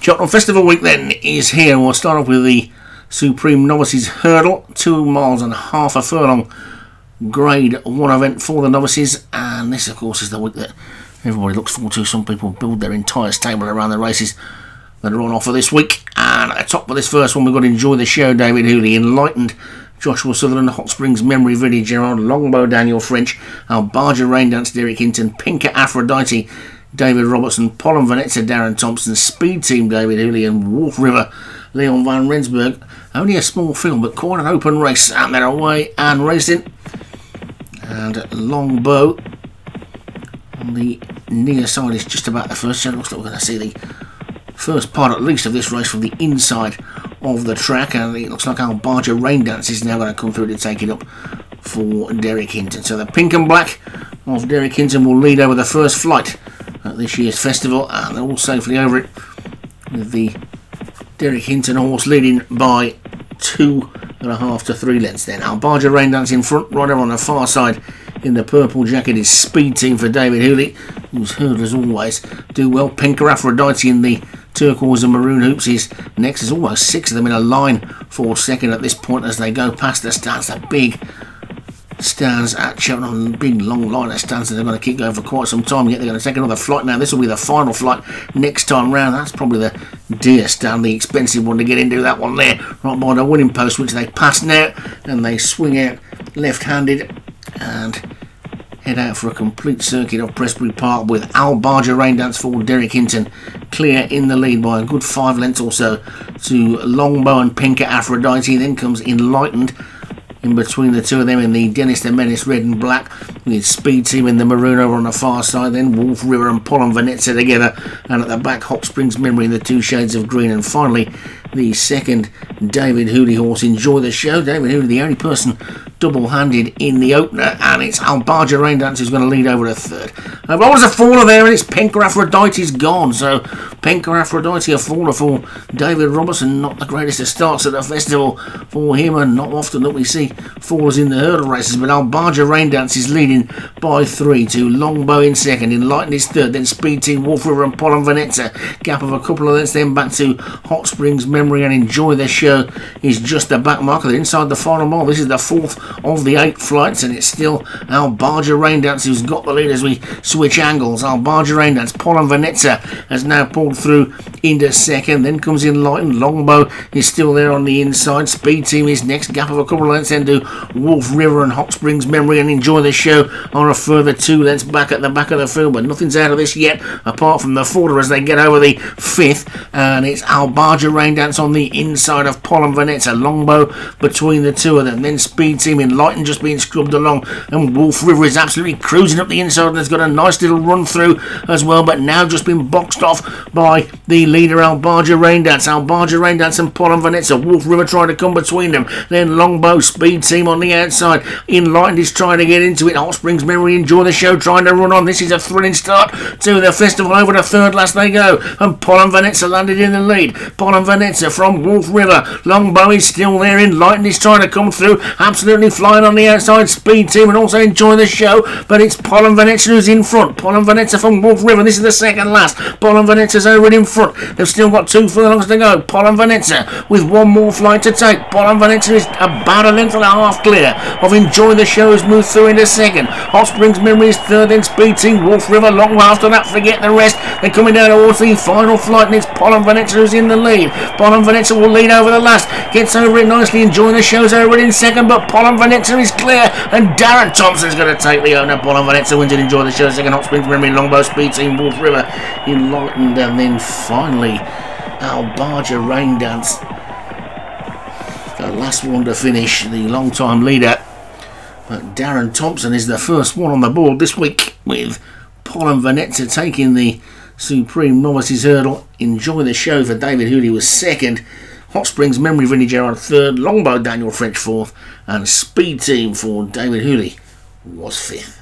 Cheltenham Festival Week then is here. We'll start off with the Supreme Novices Hurdle, two miles and a half a furlong grade one event for the novices, and this, of course, is the week that everybody looks forward to. Some people build their entire stable around the races that are on offer this week. And at the top of this first one, we've got enjoy the show. David Hooley, Enlightened, Joshua Sutherland, Hot Springs Memory, Vinnie Gerard, Longbow, Daniel French, Albarja Raindance, Derek Hinton, Pinker Aphrodite, David Robertson, Pollen Venezia, Darren Thompson, Speed Team, David and Wolf River, Leon Van Rensburg. Only a small field, but quite an open race. And they're away and racing. And Longbow on the near side is just about the first. So it looks like we're going to see the first part at least of this race from the inside of the track. And it looks like Albarja Raindance is now going to come through to take it up for Derek Hinton. So the pink and black of Derek Hinton will lead over the first flight at this year's festival, and they're all safely over it with the Derek Hinton horse leading by two and a half to three lengths. Then Albarja Raindance in front, right over on the far side in the purple jacket is Speed Team for David Hooley, who's heard as always do well. Pinker Aphrodite in the turquoise and maroon hoops is next. There's almost six of them in a line for second at this point as they go past the stands. A big stands at Cheltenham. Big long line of stands that they're going to keep going for quite some time. Yet they're going to take another flight now. This will be the final flight next time round. That's probably the dear stand, the expensive one to get into. That one there, right by the winning post, which they pass now and they swing out left-handed and head out for a complete circuit of Prestbury Park with Albarja Raindance for Derek Hinton clear in the lead by a good five lengths or so to Longbow and Pinker Aphrodite. Then comes Enlightened in between the two of them in the Dennis the Menace red and black with Speed Team in the maroon over on the far side then Wolf River and Pollen Venezia together and at the back Hot Springs Memory in the two shades of green. And finally the second David Hooley horse. Enjoy the show. David Hooley the only person double-handed in the opener and it's Albarja Raindance who's going to lead over a third. Uh, was a faller there? And it's Pinker Aphrodite's gone. So Pinker Aphrodite a faller for David Robertson. Not the greatest of starts at the festival for him and not often that we see fallers in the hurdle races but Albarja Raindance is leading by three to Longbow in second. Enlightened is third then Speed Team Wolf River and Pollen Venezia gap of a couple of lengths then back to Hot Springs Memory and Enjoy the Show is just the back marker inside the final mile this is the fourth of the eight flights, and it's still Albarja Raindance who's got the lead as we switch angles. Albarja Raindance, Pollen Venezia has now pulled through into second, then comes Enlightened. Longbow is still there on the inside. Speed Team is next, gap of a couple of lengths, then to Wolf River and Hot Springs Memory, and enjoy the show on a further two lengths back at the back of the field, but nothing's out of this yet apart from the footer as they get over the fifth, and it's Albarja Raindance on the inside of Pollen Venezia. Longbow between the two of them, then Speed Team in Enlightened just being scrubbed along, and Wolf River is absolutely cruising up the inside and has got a nice little run through as well, but now just been boxed off by the leader Albarja Raindance. Albarja Raindance and Pollen Venezia. Wolf River trying to come between them. Then Longbow Speed Team on the outside. Enlightened is trying to get into it. Hot Springs Memory enjoy the show, trying to run on. This is a thrilling start to the festival. Over the third last they go, and Pollen Venezia landed in the lead. Pollen From Wolf River. Longbow is still there. Enlightened is trying to come through. Absolutely flying on the outside. Speed Team and also enjoy the show, but it's Pollen Venezia who's in front. Pollen Venezia from Wolf River. This is the second last. Pollen Venezia's over in front. They've still got two furlongs to go. Pollen Venezia with one more flight to take. Pollen Venezia is about a length and a half clear of enjoying the Show has moved through into second. Hot Springs Memory is third, in Speed Team, Wolf River, long after that, forget the rest. They're coming down towards the final flight, and it's Pollen Venezia who's in the lead. Pollen Venezia will lead over the last, gets over it nicely, enjoying the show's over it in second, but Pollen Venezia is clear, and Darren Thompson's going to take the owner. Pollen Venezia wins and enjoy the show. Second, Hot Springs Memory, Longbow, Speed Team, Wolf River, Enlightened, and then finally. Albarja Raindance. The last one to finish, the long time leader. But Darren Thompson is the first one on the board this week with Paul Pollen Venezia taking the Supreme Novices Hurdle. Enjoy the show for David Hooley was second. Hot Springs Memory Vinnie Gerard third. Longbow Daniel French fourth. And Speed Team for David Hooley was fifth.